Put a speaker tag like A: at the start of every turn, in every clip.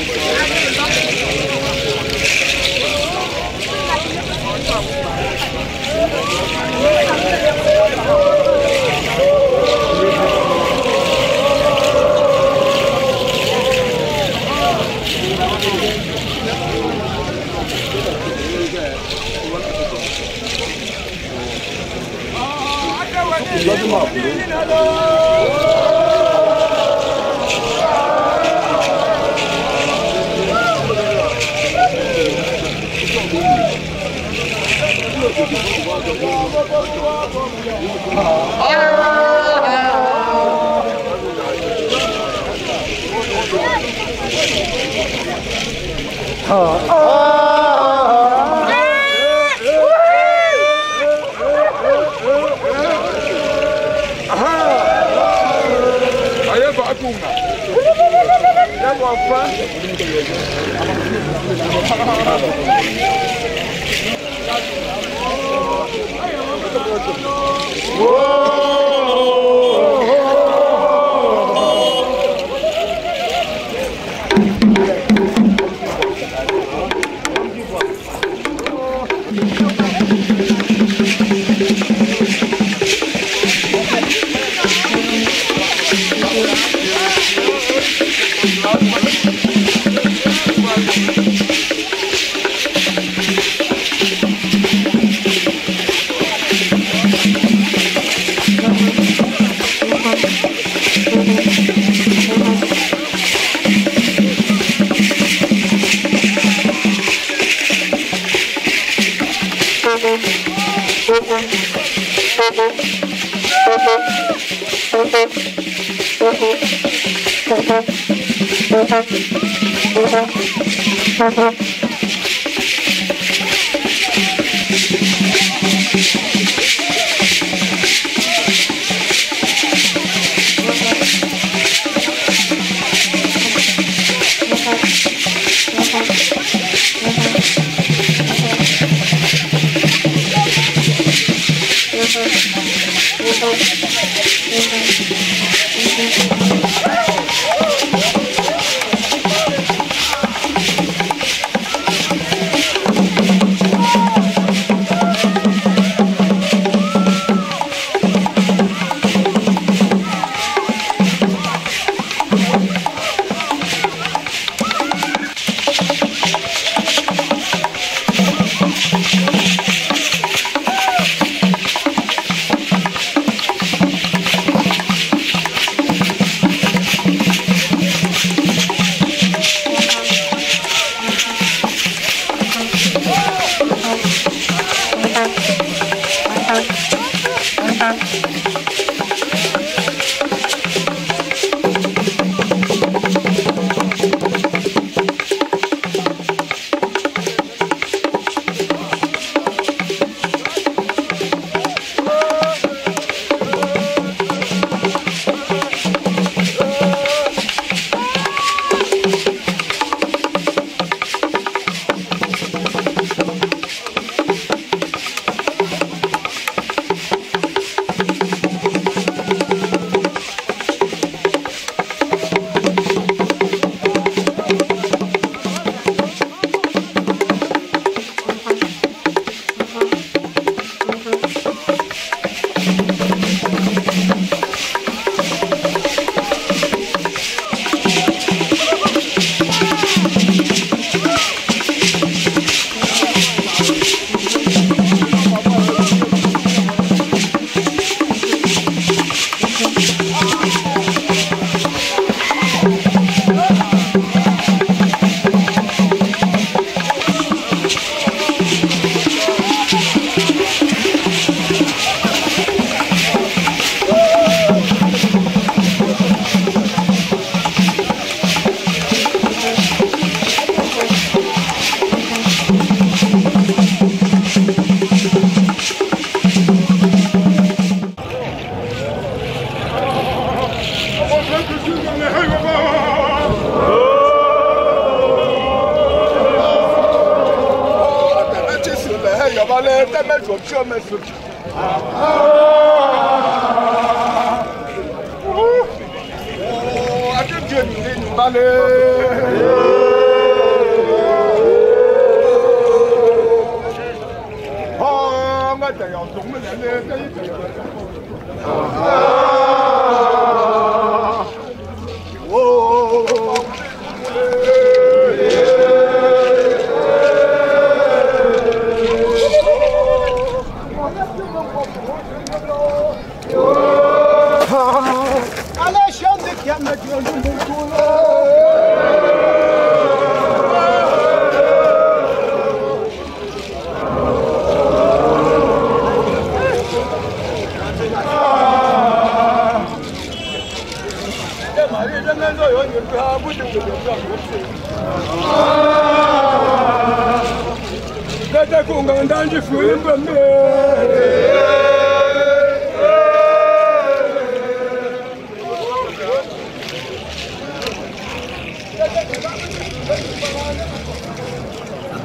A: Thank you. Apa? Uou! Thank you. Perfect. ndata com grande fui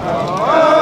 A: Ah!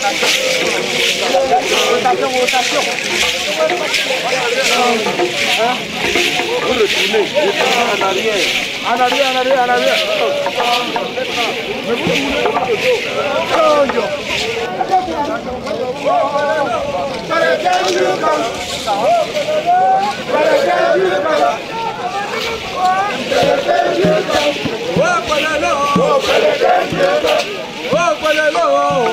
A: Rotation, rotation. Vous en arrière. En arrière, en arrière, en arrière. Mais vous para lobo.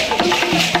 A: Thank you.